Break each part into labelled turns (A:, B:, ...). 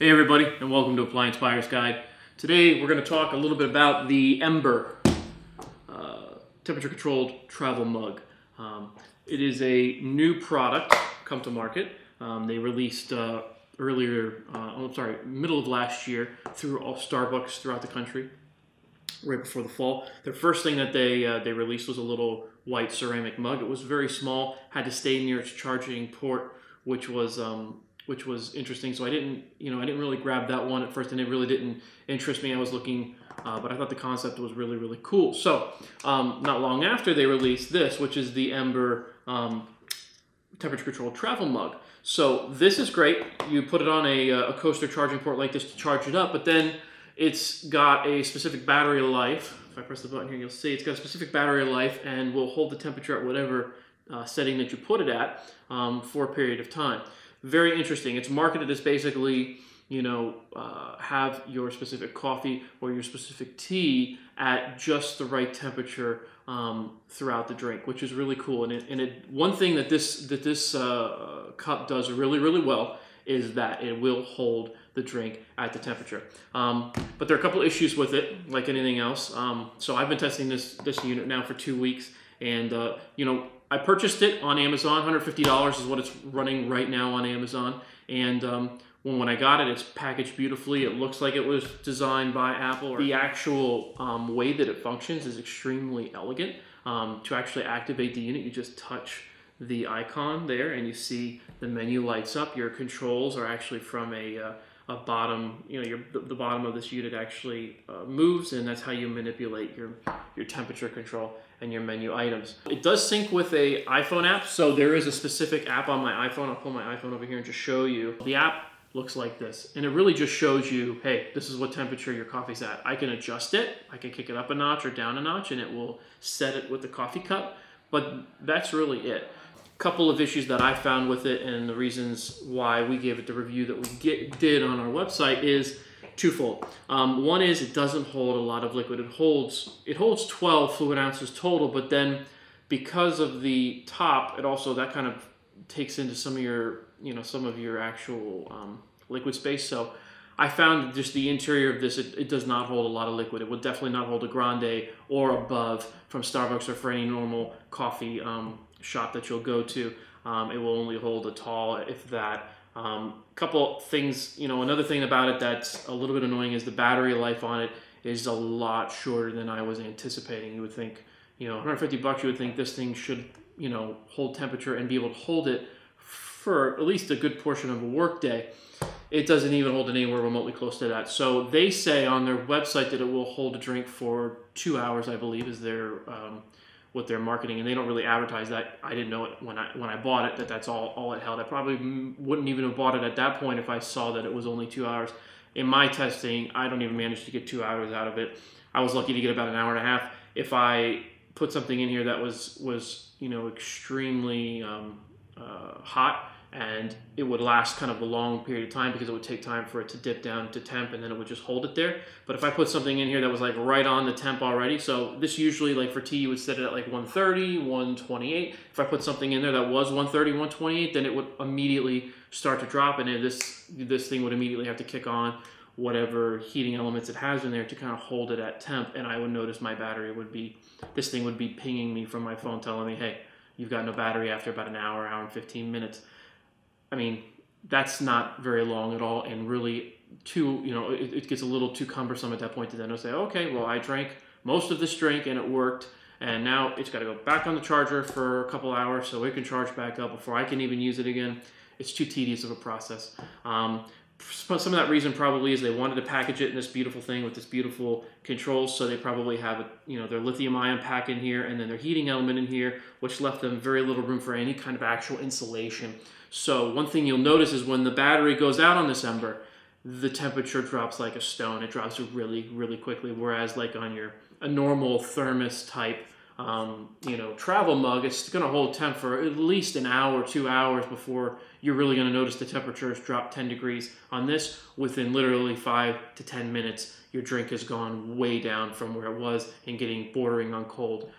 A: Hey everybody, and welcome to Appliance Buyer's Guide. Today we're going to talk a little bit about the Ember uh, temperature controlled travel mug. Um, it is a new product come to market. Um, they released uh, earlier, uh, oh, I'm sorry, middle of last year through all Starbucks throughout the country, right before the fall. The first thing that they uh, they released was a little white ceramic mug. It was very small, had to stay near its charging port, which was um, which was interesting. So I didn't, you know, I didn't really grab that one at first, and it really didn't interest me. I was looking, uh, but I thought the concept was really, really cool. So um, not long after they released this, which is the Ember um, temperature controlled travel mug. So this is great. You put it on a, uh, a coaster charging port like this to charge it up, but then it's got a specific battery life. If I press the button here, you'll see it's got a specific battery life and will hold the temperature at whatever uh, setting that you put it at um, for a period of time very interesting. It's marketed as basically, you know, uh, have your specific coffee or your specific tea at just the right temperature um, throughout the drink, which is really cool. And it, and it one thing that this that this uh, cup does really really well is that it will hold the drink at the temperature. Um, but there are a couple issues with it, like anything else. Um, so I've been testing this this unit now for two weeks, and uh, you know I purchased it on Amazon. $150 is what it's running right now on Amazon. And um, when, when I got it, it's packaged beautifully. It looks like it was designed by Apple. The actual um, way that it functions is extremely elegant. Um, to actually activate the unit, you just touch the icon there and you see the menu lights up. Your controls are actually from a, uh, a bottom, you know, your, the, bottom of this unit actually uh, moves and that's how you manipulate your, your temperature control and your menu items. It does sync with a iPhone app, so there is a specific app on my iPhone. I'll pull my iPhone over here and just show you. The app looks like this, and it really just shows you, hey, this is what temperature your coffee's at. I can adjust it, I can kick it up a notch or down a notch, and it will set it with the coffee cup, but that's really it couple of issues that I found with it and the reasons why we gave it the review that we get, did on our website is twofold. Um, one is it doesn't hold a lot of liquid. It holds it holds 12 fluid ounces total, but then because of the top, it also that kind of takes into some of your you know some of your actual um, liquid space. So I found just the interior of this, it, it, does not hold a lot of liquid. It would definitely not hold a grande or above from Starbucks or for any normal coffee um, shop that you'll go to. Um, it will only hold a tall, if that. Um, couple things, you know, another thing about it that's a little bit annoying is the battery life on it is a lot shorter than I was anticipating. You would think, you know, 150 bucks, you would think this thing should, you know, hold temperature and be able to hold it for at least a good portion of a workday. It doesn't even hold it anywhere remotely close to that. So they say on their website that it will hold a drink for two hours, I believe, is their um, what they're marketing, and they don't really advertise that. I didn't know it when I when I bought it that that's all all it held. I probably wouldn't even have bought it at that point if I saw that it was only two hours. In my testing, I don't even manage to get two hours out of it. I was lucky to get about an hour and a half. If I put something in here that was was you know extremely um, uh, hot and it would last kind of a long period of time because it would take time for it to dip down to temp and then it would just hold it there. But if I put something in here that was like right on the temp already, so this usually like for tea you would set it at like 130, 128. If I put something in there that was 130, 128, then it would immediately start to drop and this this thing would immediately have to kick on whatever heating elements it has in there to kind of hold it at temp and I would notice my battery would be this thing would be pinging me from my phone telling me, "Hey, you've got no battery after about an hour, hour and 15 minutes." I mean, that's not very long at all, and really too, you know, it, it gets a little too cumbersome at that point to then say, okay, well, I drank most of this drink and it worked, and now it's got to go back on the charger for a couple hours so it can charge back up before I can even use it again. It's too tedious of a process. Um, some of that reason probably is they wanted to package it in this beautiful thing with this beautiful controls, so they probably have a, you know their lithium ion pack in here and then their heating element in here, which left them very little room for any kind of actual insulation. So one thing you'll notice is when the battery goes out on this Ember, the temperature drops like a stone. It drops really, really quickly. Whereas like on your a normal thermos type, um, you know, travel mug, it's going to hold temp for at least an hour, two hours before you're really going to notice the temperatures drop 10 degrees. On this, within literally five to 10 minutes, your drink has gone way down from where it was and getting bordering on cold.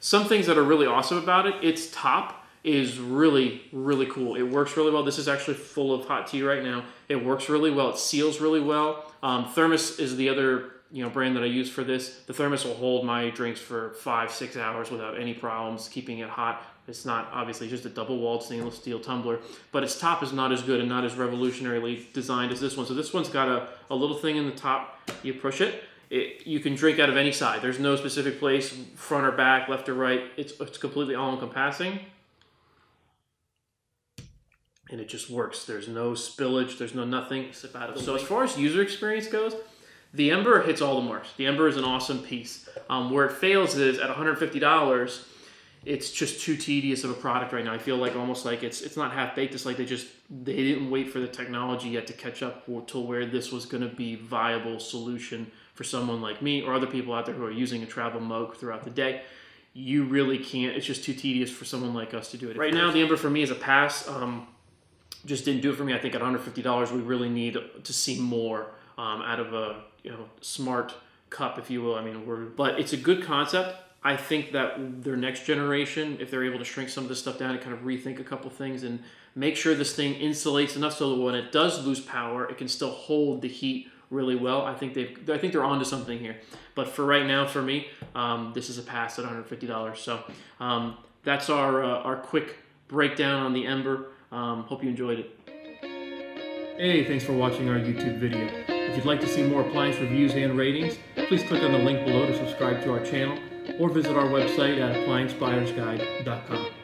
A: Some things that are really awesome about it, its top is really, really cool. It works really well. This is actually full of hot tea right now. It works really well. It seals really well. Um, Thermos is the other you know brand that I use for this. The Thermos will hold my drinks for five, six hours without any problems keeping it hot. It's not obviously just a double-walled stainless steel tumbler, but its top is not as good and not as revolutionarily designed as this one. So this one's got a, a little thing in the top. You push it, it, you can drink out of any side. There's no specific place, front or back, left or right. It's, it's completely all-encompassing and it just works. There's no spillage, there's no nothing. So as far as user experience goes, the Ember hits all the marks. The Ember is an awesome piece. Um, where it fails is at $150. It's just too tedious of a product right now. I feel like almost like it's it's not half baked. It's like they just they didn't wait for the technology yet to catch up to where this was going to be viable solution for someone like me or other people out there who are using a travel mug throughout the day you really can't. It's just too tedious for someone like us to do it. Right now, the Ember for me is a pass. Um, just didn't do it for me. I think at $150, we really need to see more um, out of a you know smart cup, if you will. I mean, we're but it's a good concept. I think that their next generation, if they're able to shrink some of this stuff down and kind of rethink a couple things and make sure this thing insulates enough so that when it does lose power, it can still hold the heat really well. I think they've, I think they're onto something here. But for right now, for me, um, this is a pass at $150. So um, that's our uh, our quick breakdown on the Ember. Um, hope you enjoyed it. Hey, thanks for watching our YouTube video. If you'd like to see more appliance reviews and ratings, please click on the link below to subscribe to our channel or visit our website at appliancebuyersguide.com.